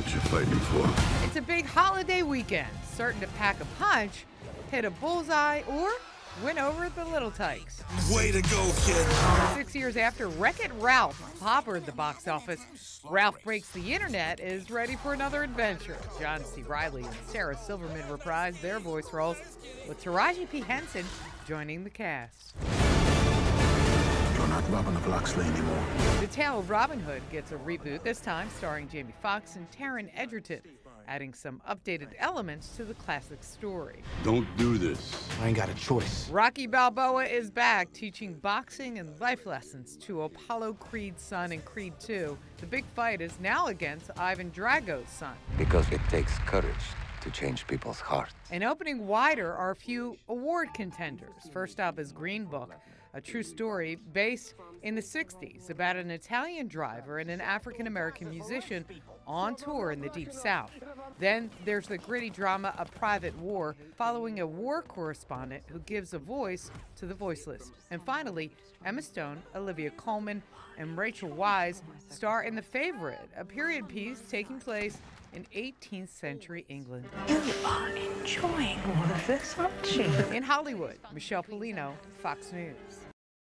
what you're fighting for. It's a big holiday weekend, certain to pack a punch, hit a bullseye, or win over the Little Tykes. Way to go, kid. Six years after Wreck It Ralph poppered the box office, Ralph Breaks the Internet is ready for another adventure. John C. Reilly and Sarah Silverman reprise their voice roles, with Taraji P. Henson joining the cast. You're not Robin of Locksley anymore. The tale of Robin Hood gets a reboot, this time starring Jamie Foxx and Taron Egerton, adding some updated elements to the classic story. Don't do this. I ain't got a choice. Rocky Balboa is back teaching boxing and life lessons to Apollo Creed's son in Creed 2. The big fight is now against Ivan Drago's son. Because it takes courage to change people's hearts. And opening wider are a few award contenders. First up is Green Book, a true story based in the 60s about an Italian driver and an African American musician on tour in the Deep South. Then there's the gritty drama A Private War, following a war correspondent who gives a voice to the voiceless. And finally, Emma Stone, Olivia Colman, and Rachel Weisz star in The Favorite, a period piece taking place in 18th century England. You are enjoying all of this, aren't you? In Hollywood, Michelle Pollino, Fox News.